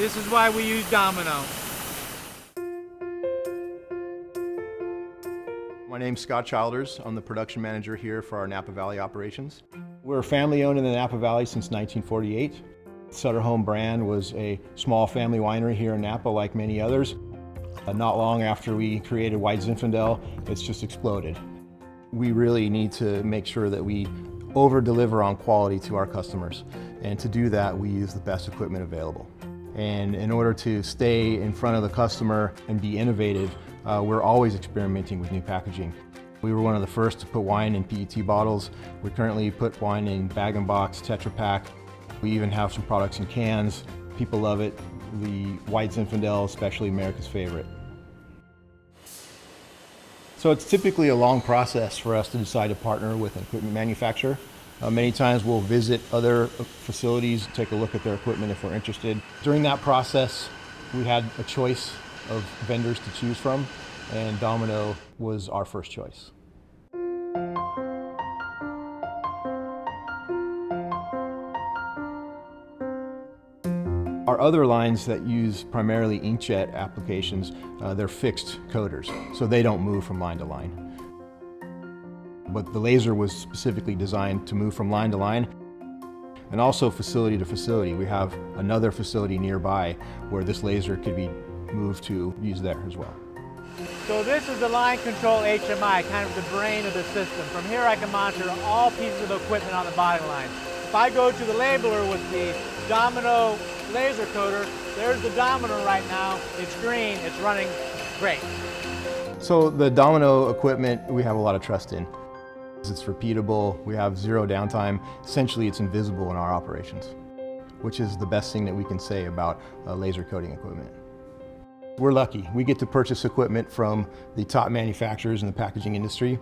This is why we use Domino. My name's Scott Childers. I'm the production manager here for our Napa Valley operations. We're family owned in the Napa Valley since 1948. Sutter Home brand was a small family winery here in Napa like many others. Uh, not long after we created White Zinfandel, it's just exploded. We really need to make sure that we over deliver on quality to our customers. And to do that, we use the best equipment available. And in order to stay in front of the customer and be innovative, uh, we're always experimenting with new packaging. We were one of the first to put wine in PET bottles. We currently put wine in bag-in-box, Tetra Pak. We even have some products in cans. People love it. The White Zinfandel, especially America's favorite. So it's typically a long process for us to decide to partner with an equipment manufacturer. Uh, many times we'll visit other facilities, take a look at their equipment if we're interested. During that process, we had a choice of vendors to choose from, and Domino was our first choice. Our other lines that use primarily inkjet applications, uh, they're fixed coders, so they don't move from line to line. But the laser was specifically designed to move from line to line and also facility to facility. We have another facility nearby where this laser could be moved to use there as well. So this is the line control HMI, kind of the brain of the system. From here I can monitor all pieces of equipment on the body line. If I go to the labeler with the Domino laser coder, there's the Domino right now. It's green, it's running great. So the Domino equipment we have a lot of trust in. It's repeatable, we have zero downtime. Essentially it's invisible in our operations, which is the best thing that we can say about uh, laser coding equipment. We're lucky. We get to purchase equipment from the top manufacturers in the packaging industry.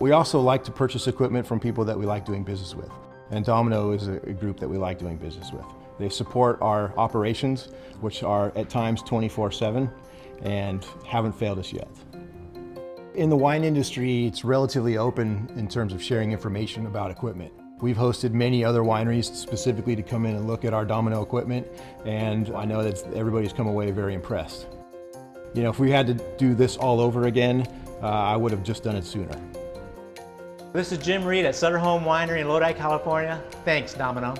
We also like to purchase equipment from people that we like doing business with. And Domino is a group that we like doing business with. They support our operations, which are at times 24-7 and haven't failed us yet. In the wine industry, it's relatively open in terms of sharing information about equipment. We've hosted many other wineries specifically to come in and look at our Domino equipment, and I know that everybody's come away very impressed. You know, if we had to do this all over again, uh, I would have just done it sooner. This is Jim Reed at Sutter Home Winery in Lodi, California. Thanks, Domino.